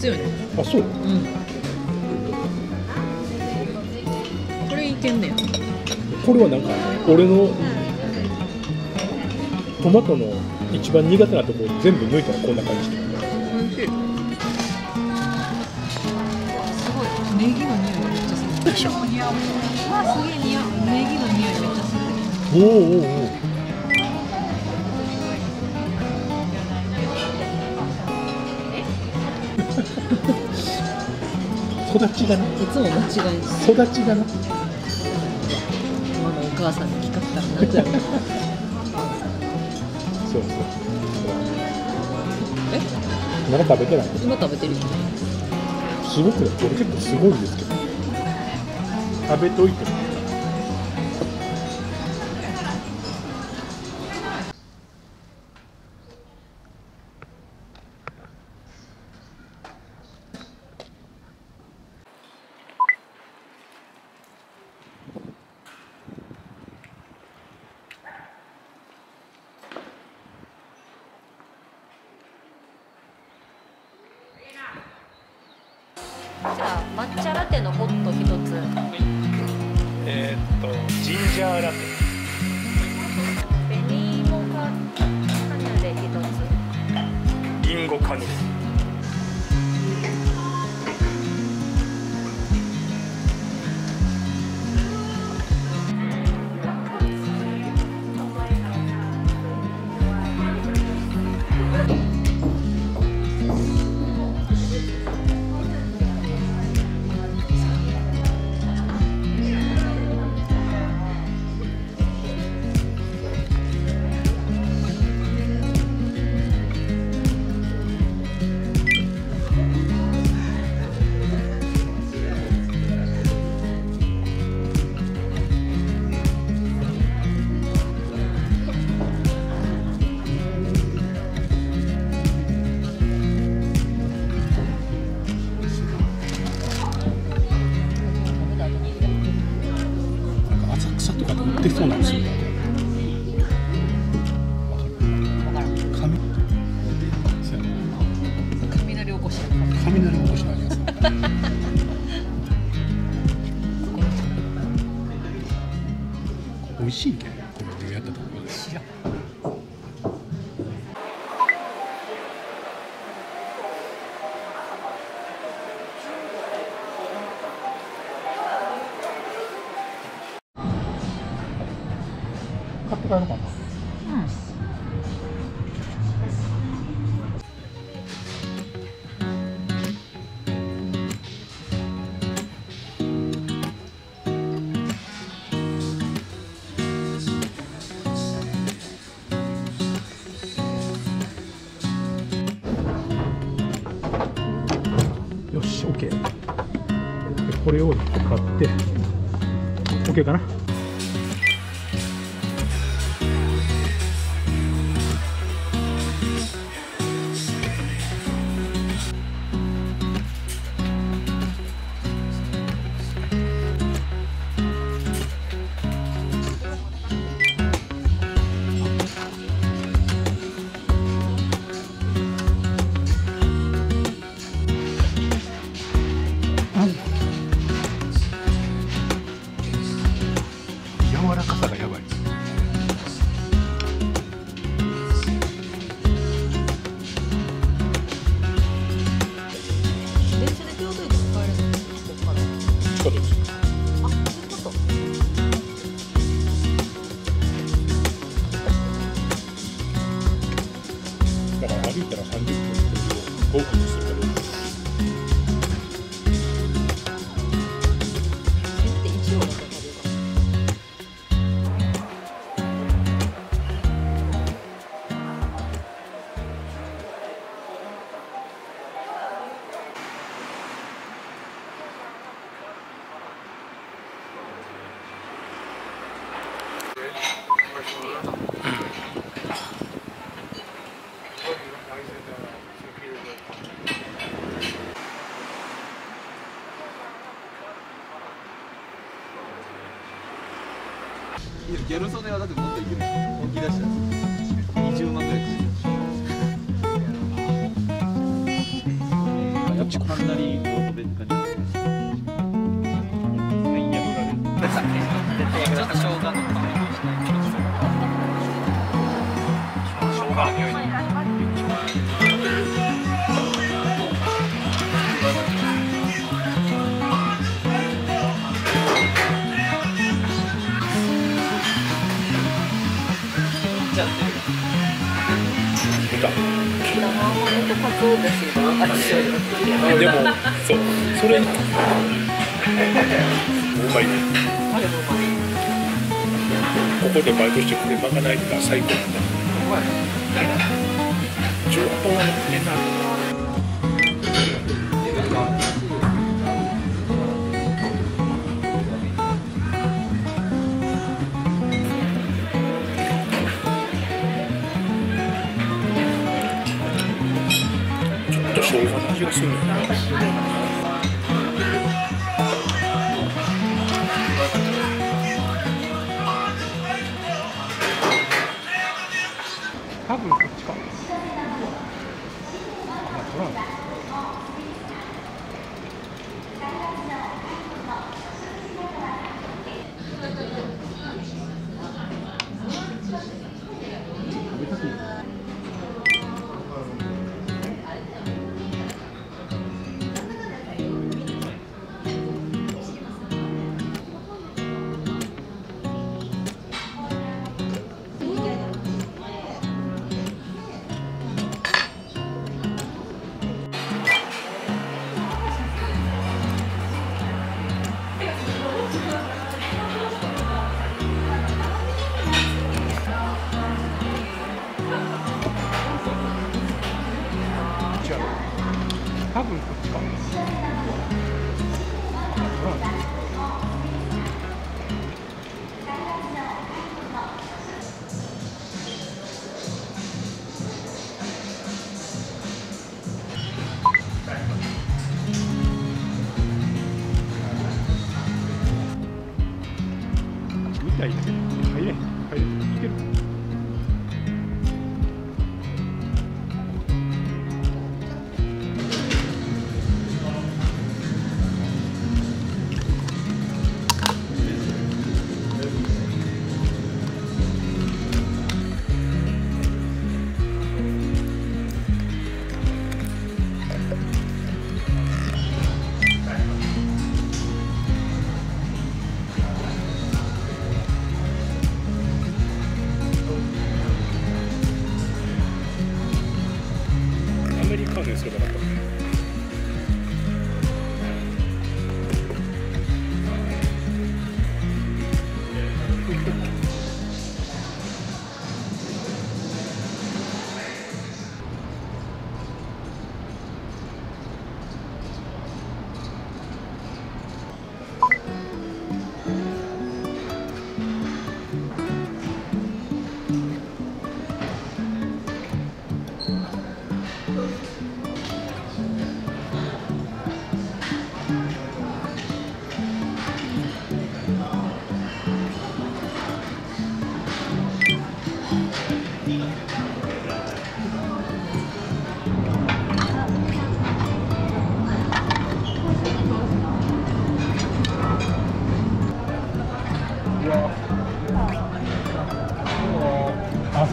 強いね。あそう。うん。これいけんねや。これはなんか俺のトマトの一番苦手なところ全部抜いたらこんな感じ。美味しいすごい。ネギの匂いめっちゃする。でしょ。うわすげえ似合う。ネギの匂いめっちゃする。おおおお育ちがないつも間違いです育ちがな今のお母さんに聞かせたらなんじゃろうそうそう。え？まだ食べてない？今食べてるよすごく俺結構すごいんですけど。食べといて。も抹茶ラテのホット一つ。えーっとジンジャーラテ。紅芋かカヌレ一つ。リンゴカヌレ性格これを買って OK かな？Что тут? ギャル曽根はだってもっといける本気出したやつ20万ぐらいやっぱかなりオートにちょっと生姜の香りを生姜でもそうそれうまいねここでバイトしてくれまかないが最高なんだ情報はねなちょっと生姜の味がするんだよな多分こっちか。あ、取ら多分こっちか。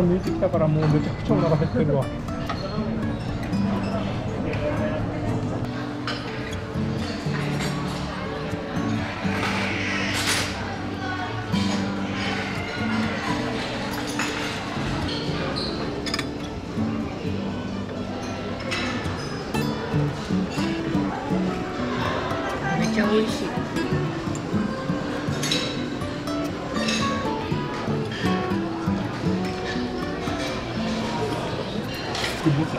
朝抜いてきたからもうめちゃくちゃお腹減ってるわ。ficou muito